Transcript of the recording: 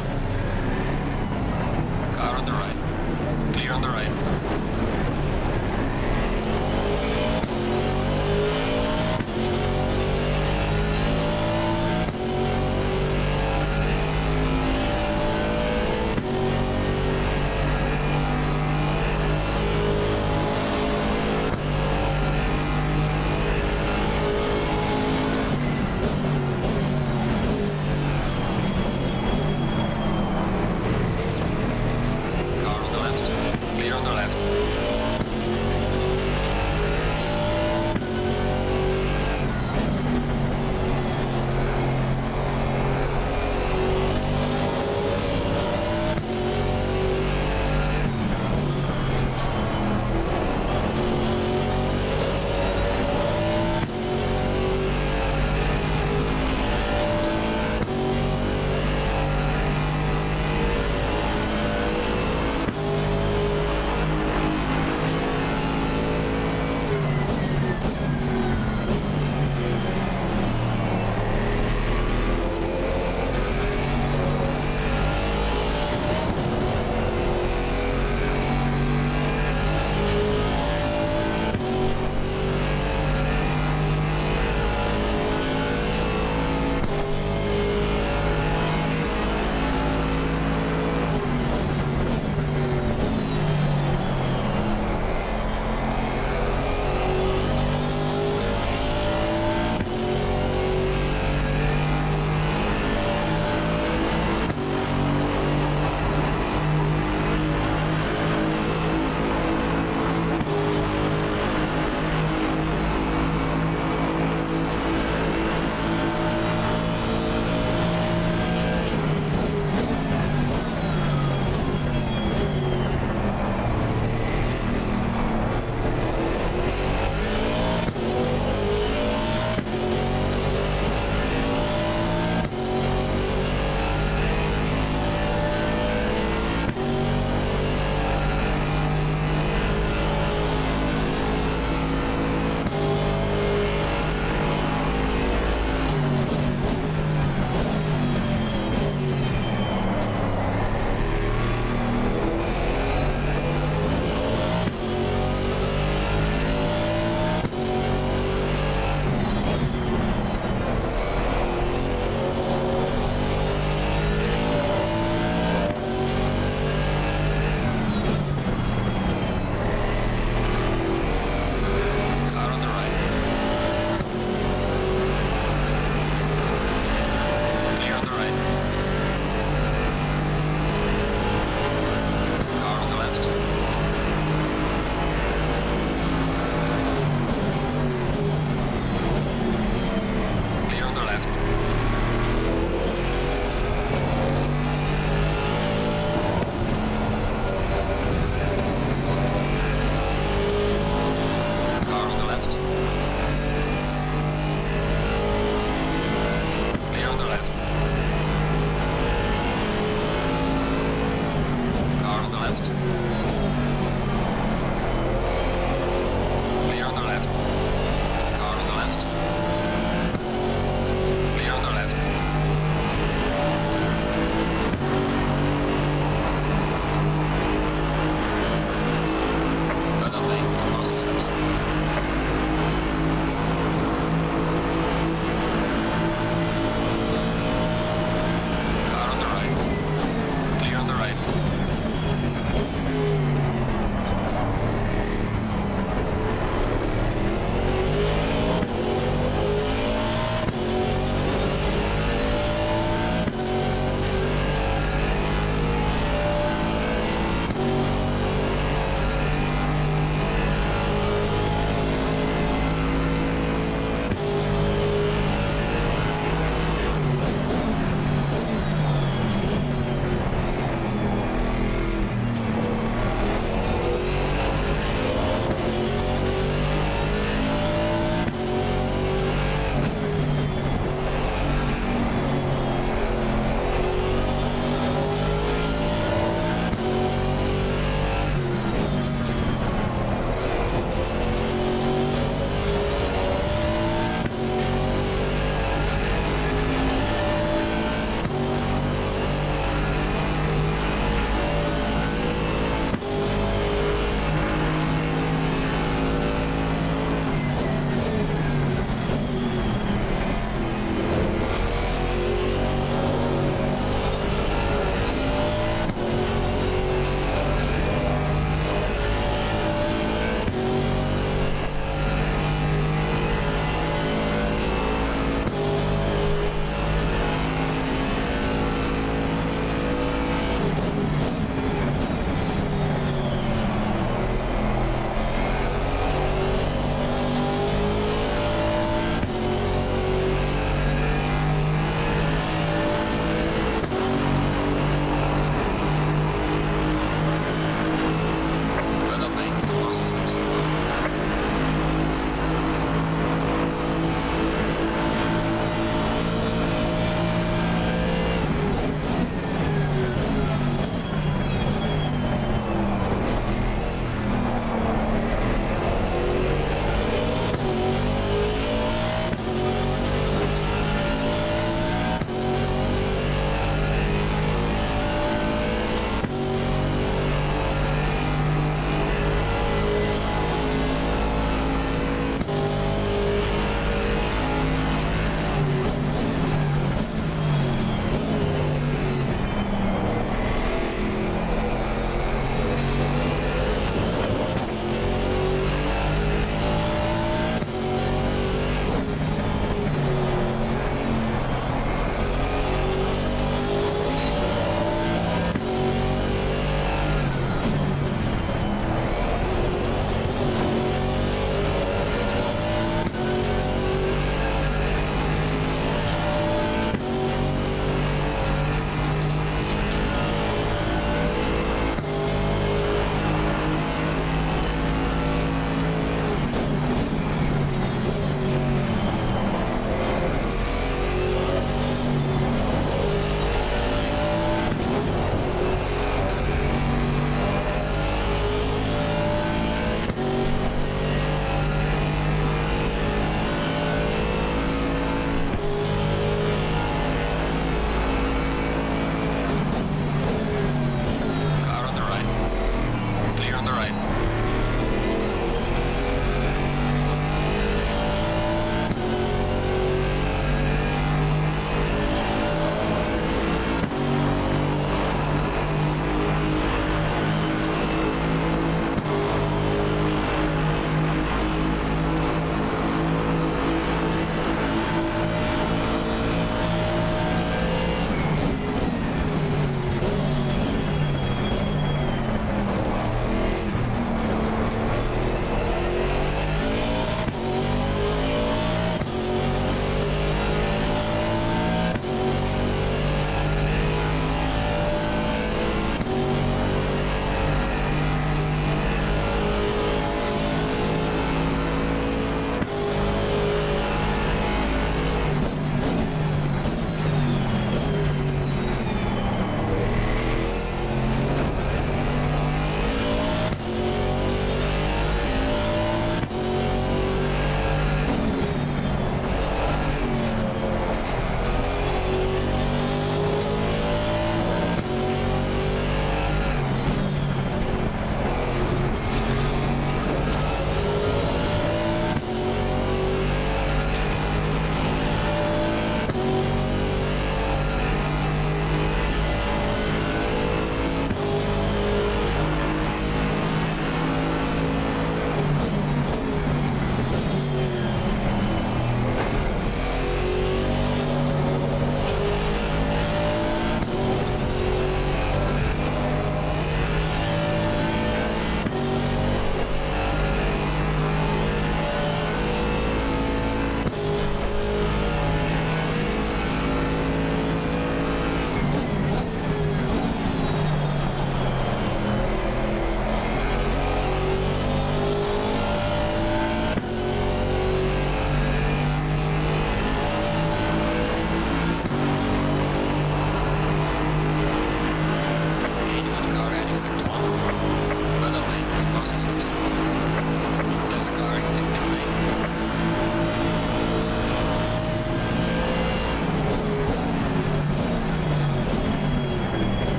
right. Car on the right. Clear on the right.